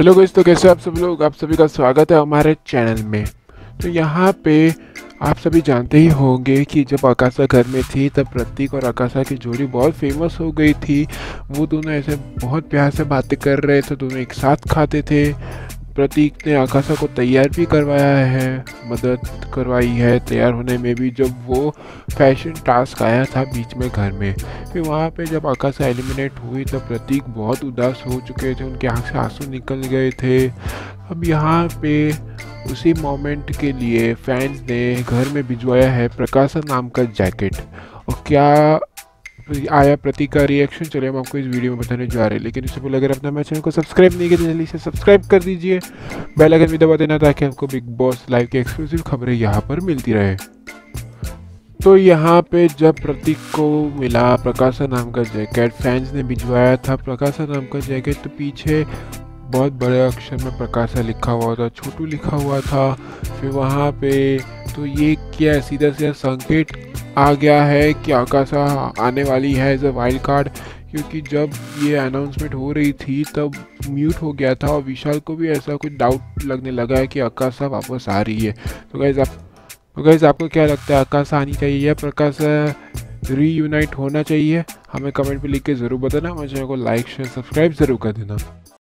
Hello guys तो कैसे आप सब लोग? आप सभी का स्वागत है हमारे चैनल में। तो यहाँ पे आप सभी जानते ही होंगे कि जब आकाशा घर में थी, तब प्रतीक और आकाशा की जोड़ी बहुत फ़ेमस हो गई थी। वो दोनों ऐसे बहुत प्यार से बातें कर रहे थे, दोनों एक साथ खाते थे। प्रतीक ने आकाशा को तैयार भी करवाया है, मदद करवाई है। तैयार होने में भी जब वो फ़ैशन टास्क आया था बीच में घर में, फिर वहाँ पे जब आकाशा एलिमिनेट हुई तब प्रतीक बहुत उदास हो चुके थे। उनके आँख से आँसू निकल गए थे। अब यहाँ पे उसी मोमेंट के लिए फैंस ने घर में भिजवाया है प्रकाशन नाम का जैकेट और क्या आया प्रतीक का रिएक्शन चलिए हम आपको इस वीडियो में बताने जा रहे हैं। लेकिन इससे पहले अगर अपना मेरे चैनल को सब्सक्राइब नहीं किया तो जल्दी से सब्सक्राइब कर दीजिए। बेल आइकन भी दबा देना ताकि आपको बिग बॉस लाइव की एक्सक्लूसिव खबरें यहाँ पर मिलती रहे। तो यहाँ पे जब प्रतीक को मिला प्रकाशा नाम का जैकेट फैंस ने भिजवाया था प्रकाशा नाम का जैकेट तो पीछे बहुत बड़े अक्षर में प्रकाशा लिखा हुआ था, छोटू लिखा हुआ था। फिर वहाँ पे तो ये क्या सीधा सीधा संकेत आ गया है कि आकाशा आने वाली है एज अ वाइल्ड कार्ड क्योंकि जब ये अनाउंसमेंट हो रही थी, तब म्यूट हो गया था और विशाल को भी ऐसा कुछ डाउट लगने लगा है कि आकाशा वापस आ रही है। तो गैज़ आप तो गैज़ आपको क्या लगता है, आकाशा आनी चाहिए या प्रकाश रीयूनाइट होना चाहिए? हमें कमेंट पे लिख के ज़रूर बताना। चैनल को लाइक शेयर सब्सक्राइब ज़रूर कर देना।